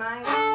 my